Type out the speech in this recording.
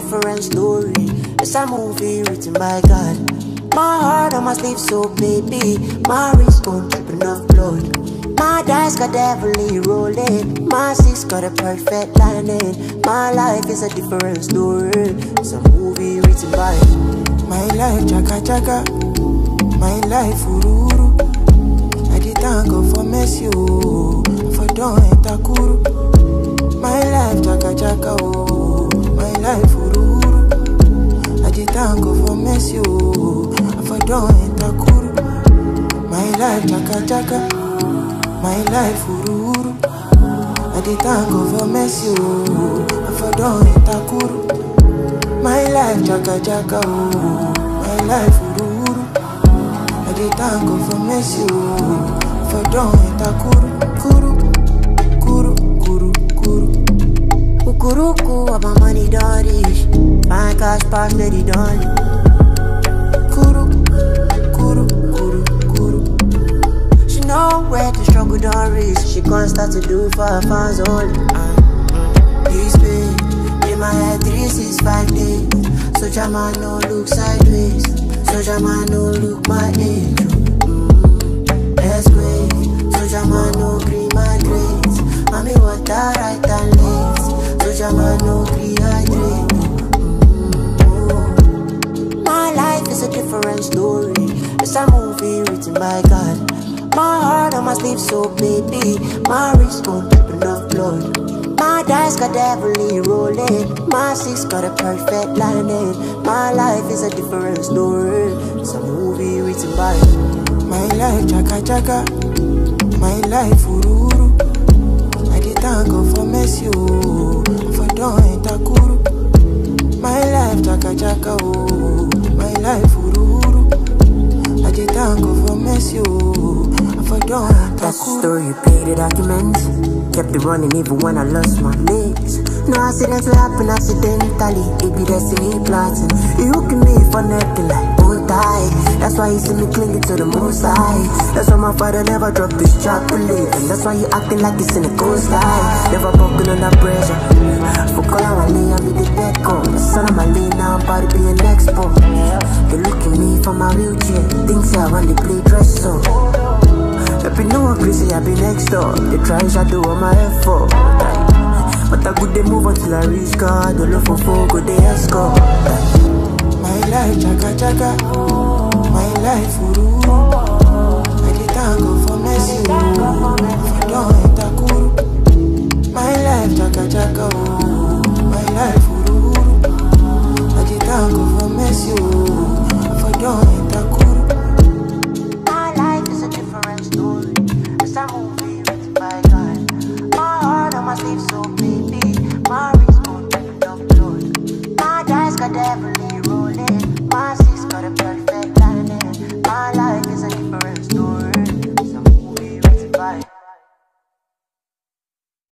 different story. It's a movie written by God. My heart on my sleeve, so baby. My wrist gon' drip enough blood. My dice got heavily rolling. My six got a perfect lining. My life is a different story. It's a movie written by My life jaga jaga, my life ururu. Life jaga jaga, my life ururu. I did thank God for mercy, oh, for don't enter kuru. My life jaga jaga, oh, my life ururu. I dey thank God for mercy, oh, for don't enter kuru, kuru, kuru, kuru, kuru. Ukuruku of my money done reach. My cash pass steady done. Kuru, reach. Start to do for her fans only. Uh, this pain in my head, three, six, five days. So Jama no look sideways. So Jama no look my age. Mm, that's great. So Jama no green my grades. Mommy water right and left. So Jama no dehydrate. Mm, my life is a different story. It's a movie written by God. My heart on my sleeve, so baby. My wrist gon' drip enough blood. My dice got heavily rolling. My six got a perfect lining. My life is a different story. It's a movie written by My life jaga jaga, my life ururu. I dey thank God for mercy, oh, for don't enter. My life jaga jaga, oh, my life ururu. I dey thank God for mercy, oh, for That's the story, pay the documents. Kept it running even when I lost my legs. No accidents will happen accidentally. It be destiny plotting. You hooking me for nothing like old tie. That's why you see me clinging to the most high. That's why my father never dropped his chocolate. And that's why you acting like it's in the coast high. Never broken under pressure. For color, I lay, I be the. The son of my lane, now I'm about to be an expo. They look at me from my wheelchair. Things I when they play dress so. Crazy, I be next door. They try shadow on my effort. But I good they move until I reach God. The love for four go they escort. My life jaga jaga, my life ururu. devil